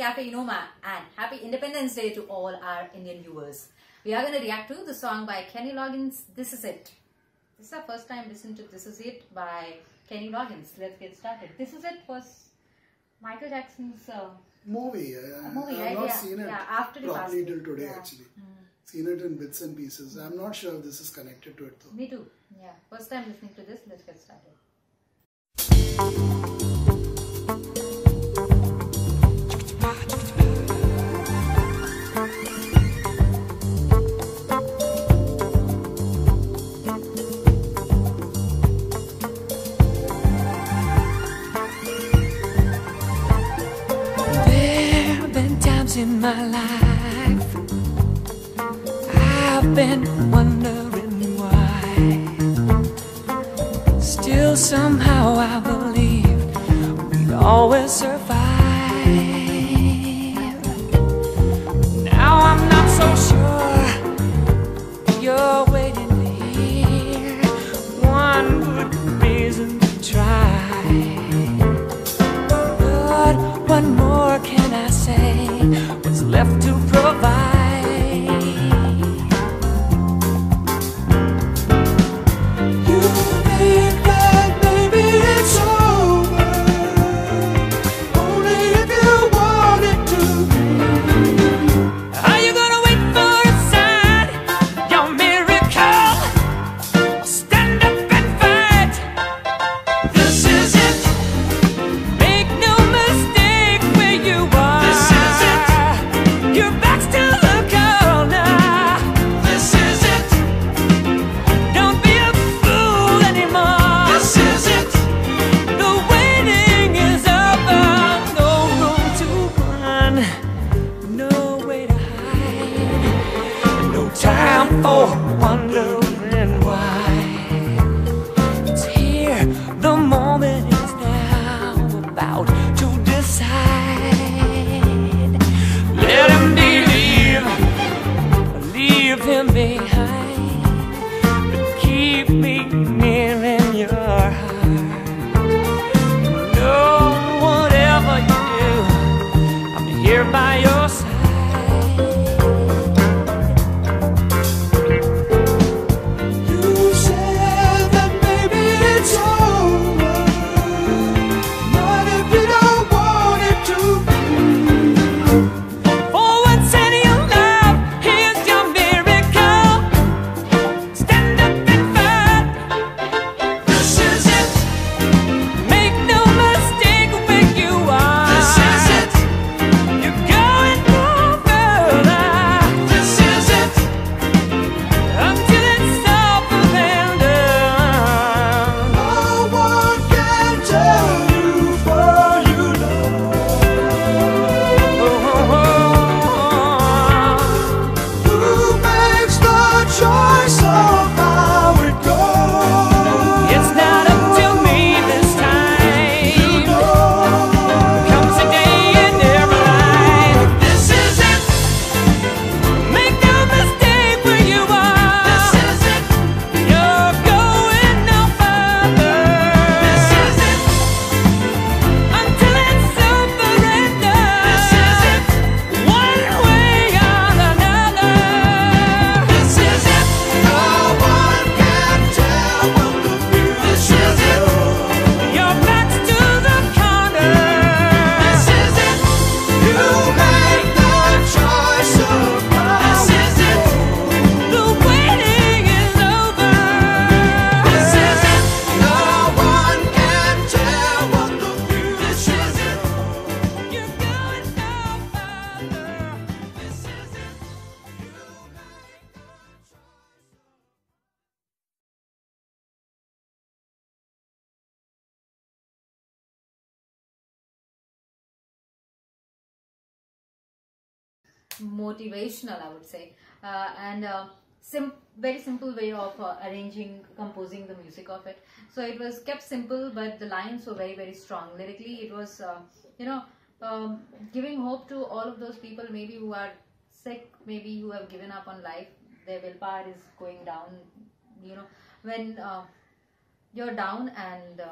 Cafe Enoma and happy Independence Day to all our Indian viewers. We are going to react to the song by Kenny Loggins, This Is It. This is our first time listening to This Is It by Kenny Loggins. Let's get started. This Is It was Michael Jackson's uh, movie. I, movie, I've right? not Yeah. seen it Yeah, after properly till today Yeah. actually. Seen it in bits and pieces. I'm not sure if this is connected to it though. Me too. Yeah. First time listening to this. Let's get started. Times in my life I've been wondering why. Still, somehow, I believe we'd always survive. Now I'm not so sure you're motivational, I would say, uh, and uh, sim- very simple way of uh, arranging, composing the music of it. So it was kept simple, but the lines were very, very strong. Lyrically, it was, uh, you know, um, giving hope to all of those people maybe who are sick, maybe who have given up on life. Their willpower is going down. You know, when uh, you're down and uh,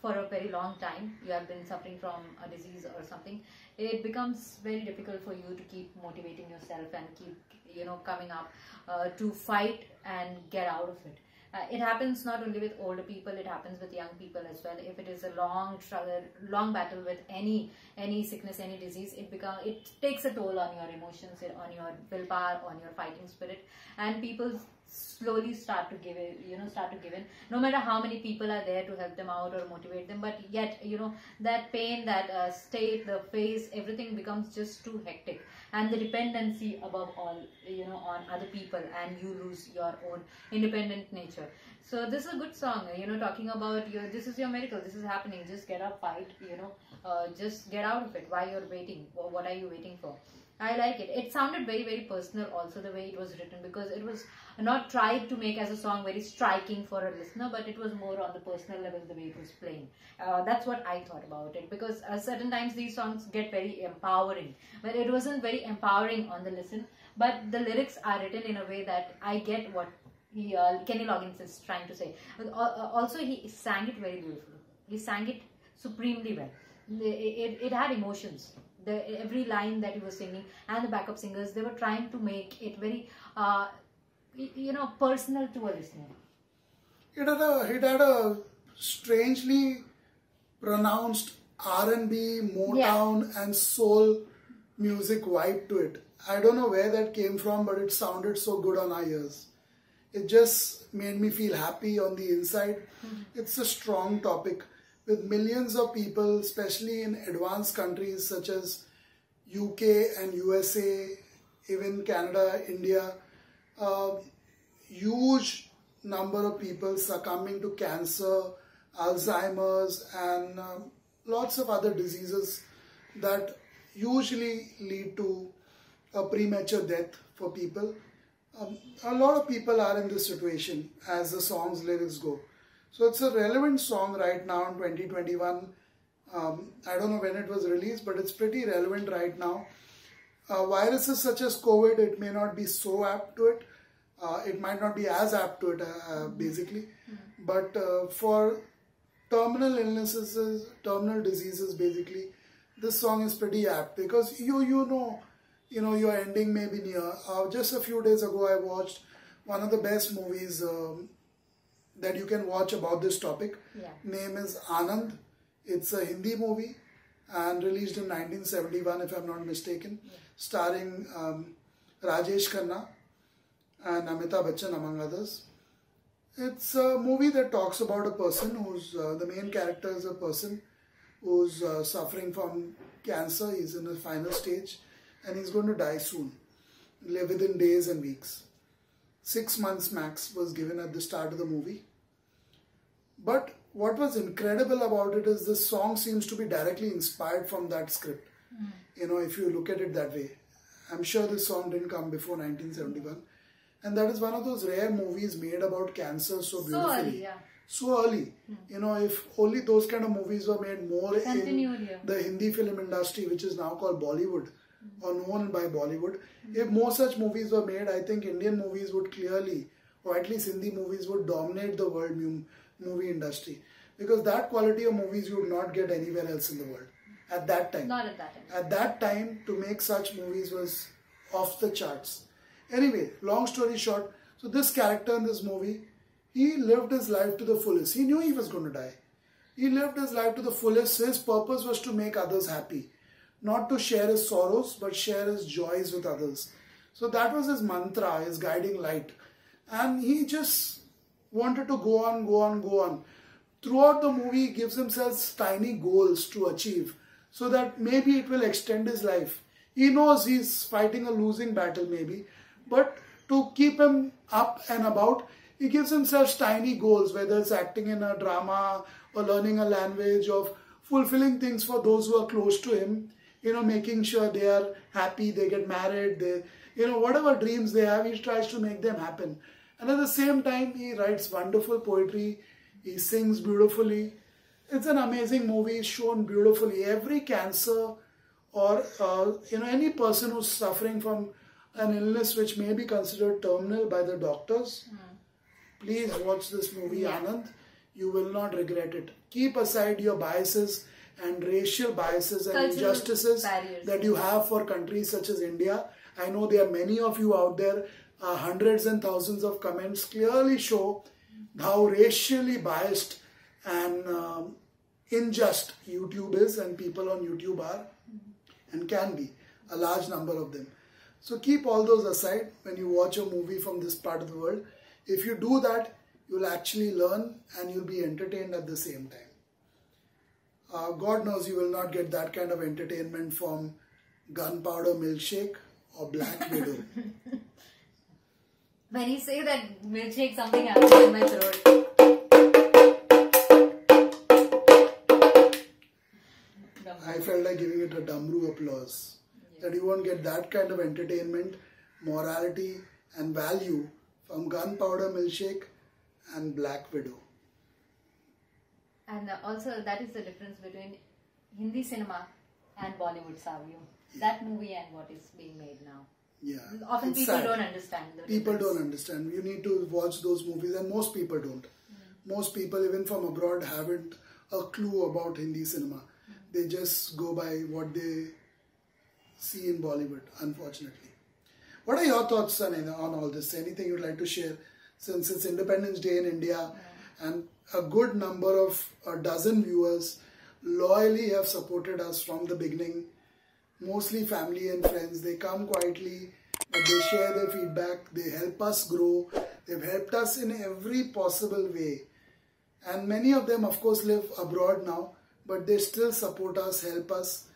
for a very long time you have been suffering from a disease or something it becomes very difficult for you to keep motivating yourself and keep you know coming up uh, to fight and get out of it. Uh, it happens not only with older people it happens with young people as well. If it is a long struggle long battle with any any sickness any disease it become it takes a toll on your emotions on your willpower on your fighting spirit. And people slowly start to give it you know start to give in. No matter how many people are there to help them out or motivate them but yet you know that pain that uh, state the face everything becomes just too hectic. And the dependency above all you know on other people and you lose your own independent nature. So this is a good song you know talking about your this is your miracle this is happening. Just get up fight you know uh, just get out of it. Why you're waiting? What are you waiting for I like it. It sounded very, very personal also the way it was written because it was not tried to make as a song very striking for a listener, but it was more on the personal level the way it was playing. Uh, that's what I thought about it because uh, certain times these songs get very empowering, but it wasn't very empowering on the listen. But the lyrics are written in a way that I get what he, uh, Kenny Loggins is trying to say. But, uh, also, he sang it very beautifully. He sang it supremely well. It, it, it had emotions the every line that he was singing and the backup singers they were trying to make it very uh, you know personal to a listener. It had a it had a strangely pronounced r&b motown yeah. and soul music vibe to it. I don't know where that came from but it sounded so good on our ears. It just made me feel happy on the inside. Mm-hmm. it's a strong topic with millions of people, especially in advanced countries such as UK and USA, even Canada, India, uh, huge number of people succumbing to cancer, Alzheimer's, and uh, lots of other diseases that usually lead to a premature death for people. Um, a lot of people are in this situation as the song's lyrics go. So it's a relevant song right now in 2021. Um, I don't know when it was released, but it's pretty relevant right now. Uh, viruses such as COVID, it may not be so apt to it. Uh, it might not be as apt to it, uh, uh basically. Mm-hmm. But uh, for terminal illnesses, terminal diseases, basically, this song is pretty apt because you you know, you know, your ending may be near. Uh, just a few days ago, I watched one of the best movies. Um, that you can watch about this topic. Yeah. Name is Anand. It's a Hindi movie and released in 1971, if I'm not mistaken, yeah. starring um, Rajesh Khanna and Amitabh Bachchan, among others. It's a movie that talks about a person who's uh, the main character is a person who's uh, suffering from cancer. He's in the final stage and he's going to die soon, live within days and weeks. Six months max was given at the start of the movie but what was incredible about it is this song seems to be directly inspired from that script. Mm. You know, if you look at it that way. I'm sure this song didn't come before 1971. And that is one of those rare movies made about cancer so beautifully. So early, yeah. So early. Mm. You know, if only those kind of movies were made more Continued, in yeah. the Hindi film industry, which is now called Bollywood mm. or known by Bollywood. Mm. If more such movies were made, I think Indian movies would clearly, or at least Hindi movies would dominate the world movie industry because that quality of movies you would not get anywhere else in the world at that time. Not at that time. At that time, to make such movies was off the charts. Anyway, long story short, so this character in this movie, he lived his life to the fullest. He knew he was going to die. He lived his life to the fullest. His purpose was to make others happy, not to share his sorrows, but share his joys with others. So that was his mantra, his guiding light. And he just wanted to go on, go on, go on. Throughout the movie, he gives himself tiny goals to achieve so that maybe it will extend his life. He knows he's fighting a losing battle, maybe, but to keep him up and about, he gives himself tiny goals, whether it's acting in a drama or learning a language or fulfilling things for those who are close to him, you know, making sure they are happy, they get married, they, you know, whatever dreams they have, he tries to make them happen. And at the same time, he writes wonderful poetry, he sings beautifully. It's an amazing movie, shown beautifully. Every cancer or uh, you know any person who's suffering from an illness which may be considered terminal by the doctors, mm. please watch this movie. Anand. You will not regret it. Keep aside your biases and racial biases and Cultural injustices barriers. that you have for countries such as India. I know there are many of you out there, uh, hundreds and thousands of comments clearly show how racially biased and um, unjust YouTube is and people on YouTube are and can be, a large number of them. So keep all those aside when you watch a movie from this part of the world. If you do that, you'll actually learn and you'll be entertained at the same time. Uh, God knows you will not get that kind of entertainment from Gunpowder Milkshake or Black Widow. When you say that milkshake, something happens in my throat. I felt like giving it a Damru applause. That you won't get that kind of entertainment, morality, and value from Gunpowder Milkshake and Black Widow. And also, that is the difference between Hindi cinema and Bollywood Savio. That movie and what is being made now. Yeah. Often people sad. don't understand. The People difference. don't understand. You need to watch those movies, and most people don't. Mm. Most people, even from abroad, haven't a clue about Hindi cinema. Mm. They just go by what they see in Bollywood, unfortunately. What are your thoughts on, on all this? Anything you'd like to share? Since it's Independence Day in India, and a good number of a dozen viewers loyally have supported us from the beginning mostly family and friends. They come quietly, but they share their feedback. They help us grow. They've helped us in every possible way. And many of them, of course, live abroad now, but they still support us, help us.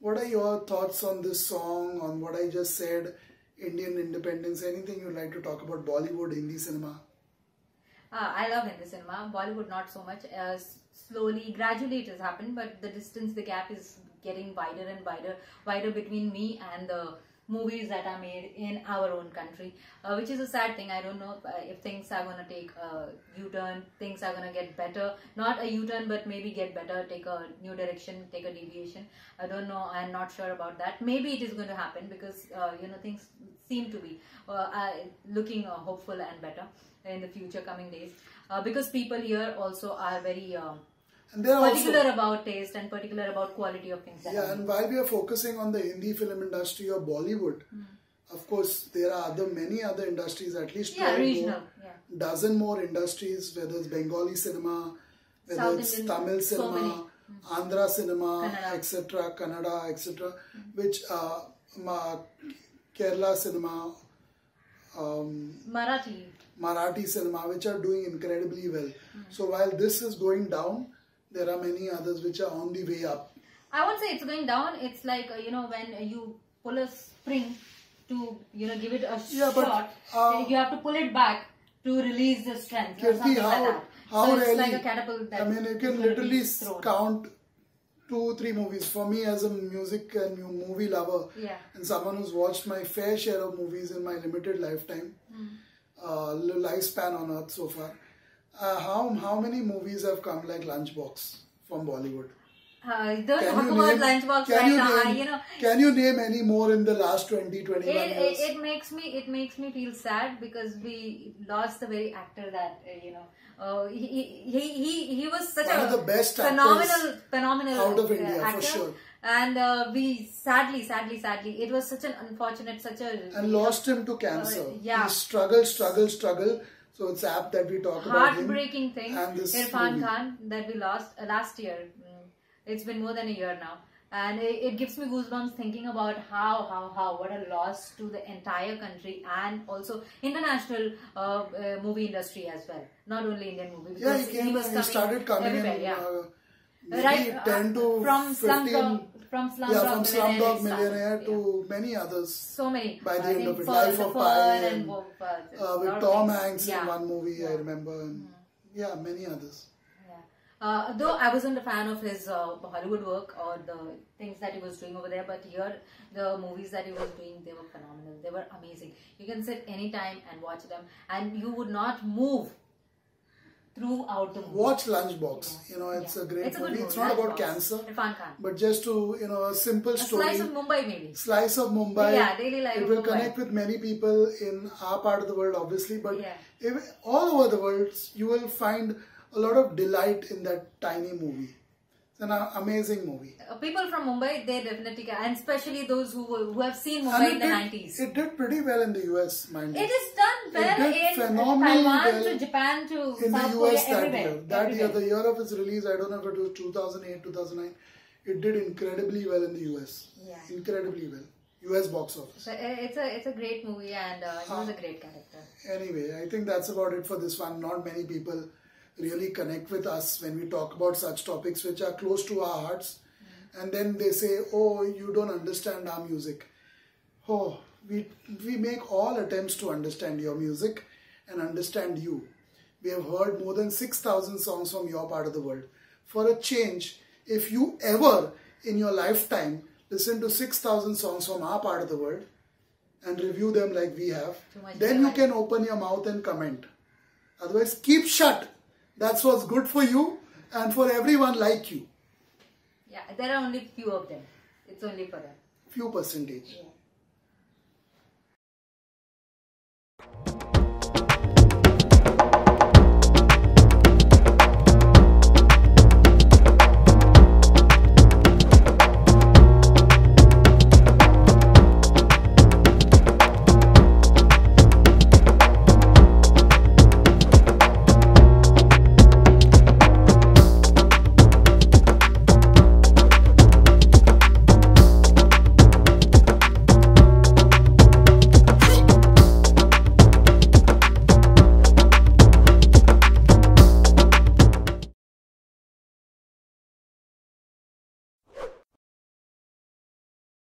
What are your thoughts on this song, on what I just said, Indian independence? Anything you'd like to talk about Bollywood, Hindi cinema? Ah, I love Hindi cinema. Bollywood not so much. Uh, s- slowly, gradually it has happened, but the distance, the gap is getting wider and wider, wider between me and the movies that are made in our own country, uh, which is a sad thing. I don't know uh, if things are gonna take a U-turn, things are gonna get better. Not a U-turn, but maybe get better, take a new direction, take a deviation. I don't know. I'm not sure about that. Maybe it is going to happen because uh, you know things seem to be uh, uh, looking uh, hopeful and better in the future coming days uh, because people here also are very And particular also, about taste and particular about quality of things yeah, and while we are focusing on the Hindi film industry or Bollywood, of course, there are other many other industries, at least yeah 12 more. yeah dozen more industries, whether it's Bengali cinema, whether South it's Indian, Tamil so cinema, many. Andhra cinema, Kannada. etc., Kannada, etc., which uh, Kerala cinema, um, Marathi Marathi cinema, which are doing incredibly well. So while this is going down, there are many others which are on the way up. I won't say it's going down. It's like uh, you know when you pull a spring to you know give it a Yeah, but, shot, uh, you have to pull it back to release the strength Kirti, how, like how so really? it's like a catapult. That I mean, you can literally count two, three movies. For me, as a music and movie lover, Yeah. and someone who's watched my fair share of movies in my limited lifetime, Hmm. uh, lifespan on earth so far, uh, how how many movies have come like Lunchbox from Bollywood? Uh, don't Can talk you about name- lunchbox can you now. I, you know, Can you name any more in the last 20, 21 it, years? it, it makes me it makes me feel sad because we lost the very actor that uh, you know uh, he, he he he was such One a of the best phenomenal phenomenal out of uh, India, for sure. and uh, we sadly sadly sadly it was such an unfortunate such a and lost him to cancer. Uh, yeah. He struggle struggled, struggled. So it's apt that we talk about heartbreaking thing and this Irfan movie. Khan that we lost uh, last year. Mm, It's been more than a year now, and it, it gives me goosebumps thinking about how how how what a loss to the entire country and also international uh, uh, movie industry as well, not only Indian movie. Yeah, he came. was He started coming in. yeah. Uh, right uh, ten to from fifteen. Slumdog from Slumdog yeah, from Slumdog Millionaire to many others. so many by the I end of it, Life of Pi and, and, uh, with Tom. Hanks yeah. in one movie, I remember. And, yeah, many others. Uh, though I wasn't a fan of his uh, Hollywood work or the things that he was doing over there, but here the movies that he was doing, they were phenomenal. They were amazing. You can sit anytime and watch them, and you would not move throughout the movie. Watch Lunchbox. Yeah. You know, it's Yeah. a great It's a good movie. It's movie, not about cancer, Irfan Khan. but just to you know, a simple A story. slice of Mumbai, maybe. slice of Mumbai. Yeah, daily life It will Mumbai. connect with many people in our part of the world, obviously, but Yeah. if, all over the world, you will find a lot of delight in that tiny movie. It's An amazing movie. Uh, people from Mumbai, they definitely can, and especially those who who have seen Mumbai in the nineties. it did pretty well in the US, mind you. It is done well did in phenomenally Taiwan well to Japan to in South the Korea US that everywhere. year. That year, the year of its release, I don't know if it was 2008, 2009. It did incredibly well in the US. Yeah. Incredibly well. US box office. So uh, it's a it's a great movie and uh, he was a great character. Anyway, I think that's about it for this one. Not many people really connect with us when we talk about such topics which are close to our hearts. And then they say, Oh, you don't understand our music. Oh, we, we make all attempts to understand your music and understand you. We have heard more than 6,000 songs from your part of the world. For a change, if you ever in your lifetime listen to 6,000 songs from our part of the world and review them like we have, then you can open your mouth and comment. Otherwise, keep shut. That's what's good for you and for everyone like you. Yeah, there are only few of them. It's only for them. Few percentage. Yeah.